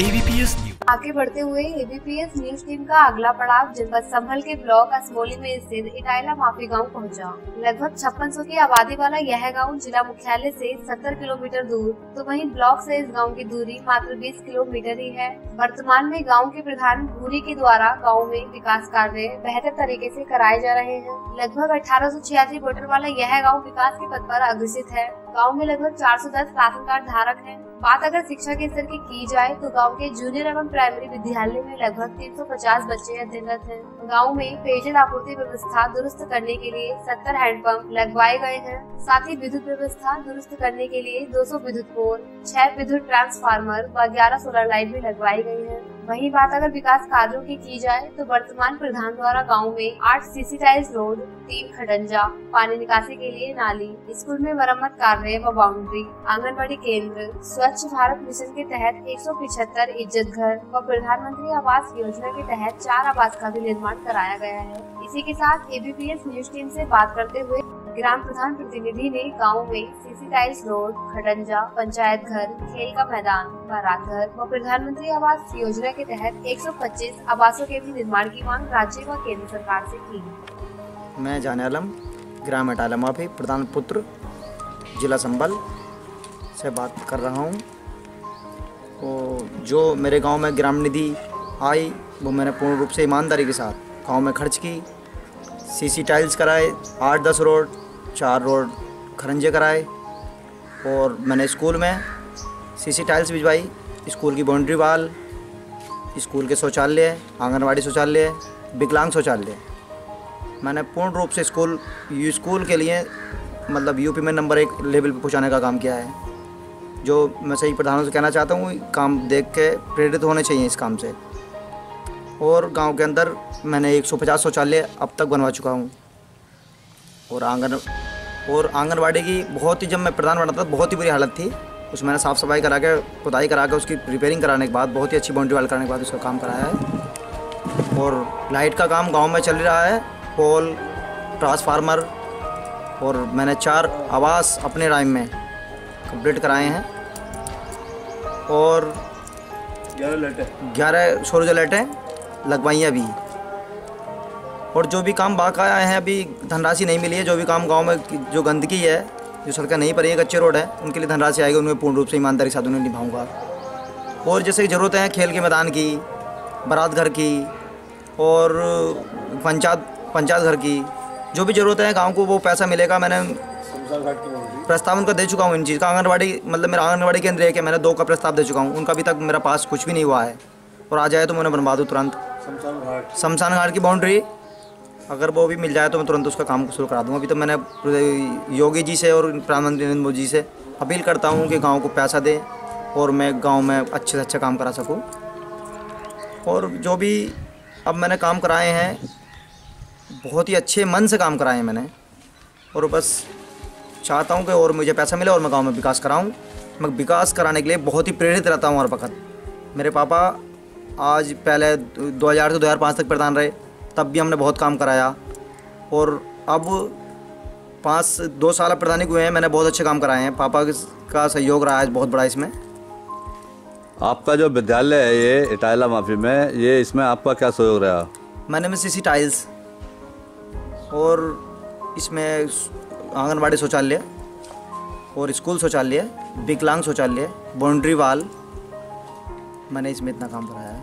ABPS आगे बढ़ते हुए एबीपीएस न्यूज़ टीम का अगला पड़ाव जनपद संभल के ब्लॉक असमोली में स्थित इटाइला माफ़ी गाँव पहुँचा। लगभग छप्पन सौ की आबादी वाला यह गाँव जिला मुख्यालय से 70 किलोमीटर दूर तो वहीं ब्लॉक से इस गाँव की दूरी मात्र 20 किलोमीटर ही है। वर्तमान में गाँव के प्रधान भूरी के द्वारा गाँव में विकास कार्य बेहतर तरीके से कराए जा रहे हैं। लगभग अठारह सौ छियासी वोटर वाला यह गाँव विकास के पद पर अग्रसित है। गाँव में लगभग 410 राशन कार्ड धारक हैं। बात अगर शिक्षा के स्तर की की जाए तो गाँव के जूनियर एवं प्राइमरी विद्यालय में लगभग 350 बच्चे अध्ययनरत हैं। गाँव में पेयजल आपूर्ति व्यवस्था दुरुस्त करने के लिए 70 हैंडपंप लगवाए गए हैं साथ ही विद्युत व्यवस्था दुरुस्त करने के लिए 200 विद्युत पोल, छह विद्युत ट्रांसफार्मर व 11 सोलर लाइट भी लगवाई गई है वही बात अगर विकास कार्यों की की जाए तो वर्तमान प्रधान द्वारा गाँव में आठ सीसीटाइज रोड तीन खडंजा, पानी निकासी के लिए नाली, स्कूल में मरम्मत कार्य व बाउंड्री आंगनबाड़ी केंद्र, स्वच्छ भारत मिशन के तहत एक इज़्ज़त घर व प्रधानमंत्री आवास योजना के तहत चार आवास का भी निर्माण कराया गया है। इसी के साथ एबीपीएस न्यूज़ टीम ऐसी बात करते हुए ग्राम प्रधान प्रतिनिधि ने गाँव में CC tiles road Khatanja panchayat घर, खेल का मैदान, बारात घर व प्रधानमंत्री आवास योजना के तहत 125 आवासों के भी निर्माण की मांग राज्य व केंद्र सरकार से की। मैं जाने आलम, ग्राम अटाला माफ़ी प्रधान पुत्र, जिला संबल से बात कर रहा हूँ। तो जो मेरे गाँव में ग्राम निधि आई, वो मैंने पूर्ण रूप से ईमानदारी के साथ गाँव में खर्च की। सीसी टाइल्स कराए, आठ दस रोड चार रोड खरंजे कराए और मैंने स्कूल में सीसी टाइल्स भिजवाई। स्कूल की बाउंड्री वाल स्कूल के शौचालय, आंगनवाड़ी शौचालय, विकलांग शौचालय। मैंने पूर्ण रूप से स्कूल स्कूल के लिए मतलब यूपी में नंबर एक लेवल पर पहुँचाने का काम किया है। जो मैं सही प्रधानों से कहना चाहता हूँ, काम देख के प्रेरित होने चाहिए इस काम से। और गाँव के अंदर मैंने 150 शौचालय अब तक बनवा चुका हूँ। और आँगन और आंगनबाड़ी की बहुत ही जब मैं प्रधान बना था बहुत ही बुरी हालत थी। उसमें मैंने साफ़ सफ़ाई करा के खुदाई करा के उसकी रिपेयरिंग कराने के बाद बहुत ही अच्छी बाउंड्री वाल कराने के बाद उसका काम कराया है। और लाइट का काम गाँव में चल रहा है पोल ट्रांसफार्मर और मैंने चार आवास अपने टाइम में कंप्लीट कराए हैं। और ग्यारह लाइटें। ग्यारह सूरज लाइटें लगवाई हैं अभी। और जो भी काम बाकाया हैं अभी धनराशि नहीं मिली है जो भी काम गाँव में जो गंदगी है जो सड़कें नहीं पड़ी है कच्चे रोड है उनके लिए धनराशि आएगी उनमें पूर्ण रूप से ईमानदारी के साथ उन्हें निभाऊँगा। और जैसे ज़रूरतें हैं खेल के मैदान की बारात घर की और पंचायत पंचायत घर की जो भी ज़रूरतें हैं गाँव को वो पैसा मिलेगा मैंने प्रस्ताव उनका दे चुका हूँ इन चीज़ का। आंगनबाड़ी मतलब मेरा आंगनबाड़ी केंद्र है कि मैंने दो का प्रस्ताव दे चुका हूँ उनका अभी तक मेरा पास कुछ भी नहीं हुआ है। और आ जाए तो मैंने बनवा दूँ तुरंत। शमशान घाट की बाउंड्री अगर वो भी मिल जाए तो मैं तुरंत उसका काम शुरू करा दूँगा। अभी तो मैंने योगी जी से और प्रधानमंत्री नरेंद्र मोदी जी से अपील करता हूँ कि गाँव को पैसा दें और मैं गाँव में अच्छे से अच्छा काम करा सकूँ। और जो भी अब मैंने काम कराए हैं, बहुत ही अच्छे मन से काम कराए हैं मैंने। और बस चाहता हूँ कि और मुझे पैसा मिले और मैं गाँव में विकास कराऊँ। मैं विकास कराने के लिए बहुत ही प्रेरित रहता हूँ हर वक्त। मेरे पापा आज पहले 2000 से 2005 तक प्रधान रहे। तब भी हमने बहुत काम कराया। और अब पाँच दो साल प्रधानी हुए हैं मैंने बहुत अच्छे काम कराए हैं। पापा का सहयोग रहा है बहुत बड़ा इसमें। आपका जो विद्यालय है ये इटाइला माफ़ी में ये इसमें आपका क्या सहयोग रहा? मैंने में सीसी टाइल्स और इसमें आंगनबाड़ी शौचालय और स्कूल शौचालय विकलांग शौचालय बाउंड्री वाल मैंने इसमें इतना काम कराया